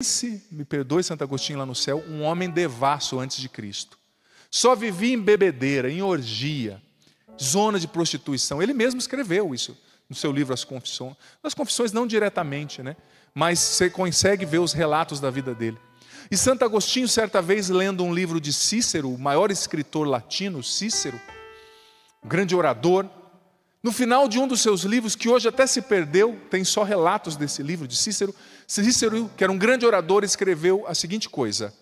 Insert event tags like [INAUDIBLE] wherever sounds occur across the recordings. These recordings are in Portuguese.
pense, me perdoe Santo Agostinho lá no céu, um homem devasso antes de Cristo. Só vivia em bebedeira, em orgia, zona de prostituição. Ele mesmo escreveu isso no seu livro As Confissões. As Confissões não diretamente, né? Mas você consegue ver os relatos da vida dele. E Santo Agostinho, certa vez, lendo um livro de Cícero, o maior escritor latino, Cícero, um grande orador, no final de um dos seus livros, que hoje até se perdeu, tem só relatos desse livro de Cícero. Cícero, que era um grande orador, escreveu a seguinte coisa: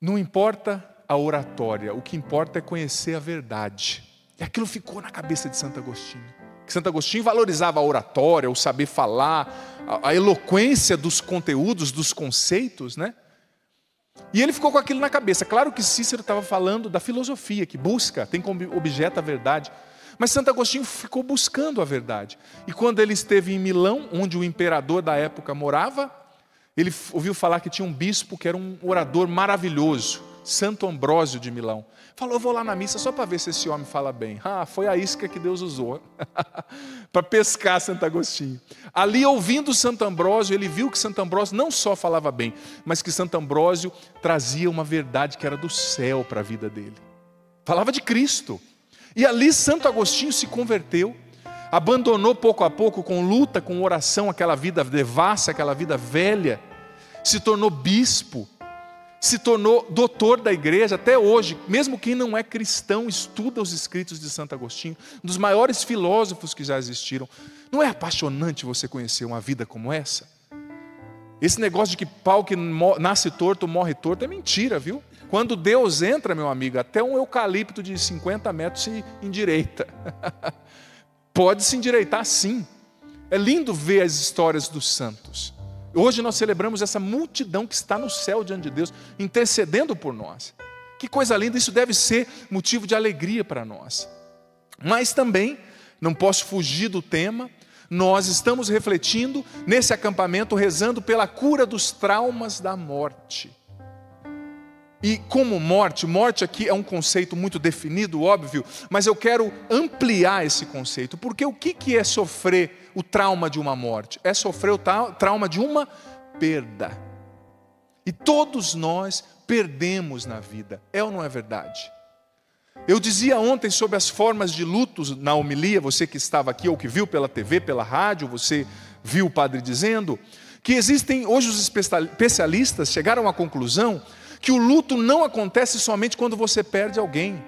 Não importa a oratória, o que importa é conhecer a verdade. E aquilo ficou na cabeça de Santo Agostinho. Que Santo Agostinho valorizava a oratória, o saber falar, a, a eloquência dos conteúdos, dos conceitos, né? E ele ficou com aquilo na cabeça. Claro que Cícero estava falando da filosofia, que busca, tem como objeto a verdade. Mas Santo Agostinho ficou buscando a verdade. E quando ele esteve em Milão, onde o imperador da época morava, ele ouviu falar que tinha um bispo que era um orador maravilhoso, Santo Ambrósio de Milão. Falou: vou lá na missa só para ver se esse homem fala bem. [LAUGHS] Ah, foi a isca que Deus usou [LAUGHS] para pescar Santo Agostinho. Ali, ouvindo Santo Ambrósio, ele viu que Santo Ambrósio não só falava bem, mas que Santo Ambrósio trazia uma verdade que era do céu para a vida dele. Falava de Cristo. E ali Santo Agostinho se converteu, abandonou pouco a pouco, com luta, com oração, aquela vida devassa, aquela vida velha, se tornou bispo se tornou doutor da igreja até hoje, mesmo quem não é cristão estuda os escritos de Santo Agostinho, um dos maiores filósofos que já existiram. Não é apaixonante você conhecer uma vida como essa? Esse negócio de que pau que nasce torto morre torto é mentira, viu? Quando Deus entra, meu amigo, até um eucalipto de 50 metros se endireita. [LAUGHS] Pode se endireitar sim. É lindo ver as histórias dos santos. Hoje nós celebramos essa multidão que está no céu diante de Deus, intercedendo por nós. Que coisa linda, isso deve ser motivo de alegria para nós. Mas também, não posso fugir do tema, nós estamos refletindo nesse acampamento, rezando pela cura dos traumas da morte. E como morte, morte aqui é um conceito muito definido, óbvio, mas eu quero ampliar esse conceito, porque o que é sofrer o trauma de uma morte? É sofrer o trauma de uma perda. E todos nós perdemos na vida, é ou não é verdade? Eu dizia ontem sobre as formas de lutos na homilia, você que estava aqui ou que viu pela TV, pela rádio, você viu o padre dizendo, que existem, hoje os especialistas chegaram à conclusão que o luto não acontece somente quando você perde alguém,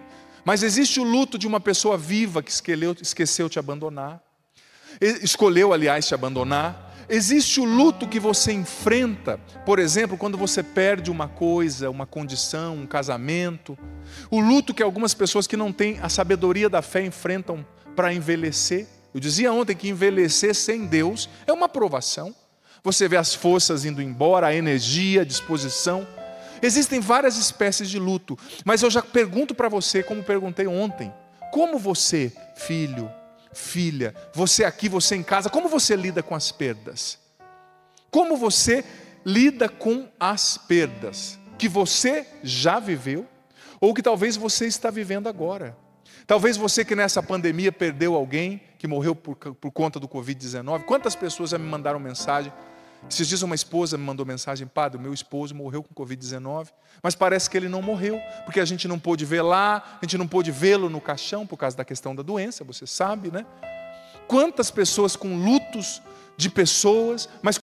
mas existe o luto de uma pessoa viva que esqueceu, te abandonar, escolheu, aliás, te abandonar. Existe o luto que você enfrenta, por exemplo, quando você perde uma coisa, uma condição, um casamento. O luto que algumas pessoas que não têm a sabedoria da fé enfrentam para envelhecer. Eu dizia ontem que envelhecer sem Deus é uma provação. Você vê as forças indo embora, a energia, a disposição. Existem várias espécies de luto, mas eu já pergunto para você, como perguntei ontem: como você, filho, filha, você aqui, você em casa, como você lida com as perdas? Como você lida com as perdas que você já viveu ou que talvez você está vivendo agora? Talvez você que nessa pandemia perdeu alguém que morreu por, por conta do Covid-19. Quantas pessoas já me mandaram mensagem? Esses dias uma esposa me mandou mensagem, padre, meu esposo morreu com Covid-19, mas parece que ele não morreu, porque a gente não pôde ver lá, a gente não pôde vê-lo no caixão por causa da questão da doença, você sabe, né? Quantas pessoas com lutos de pessoas, mas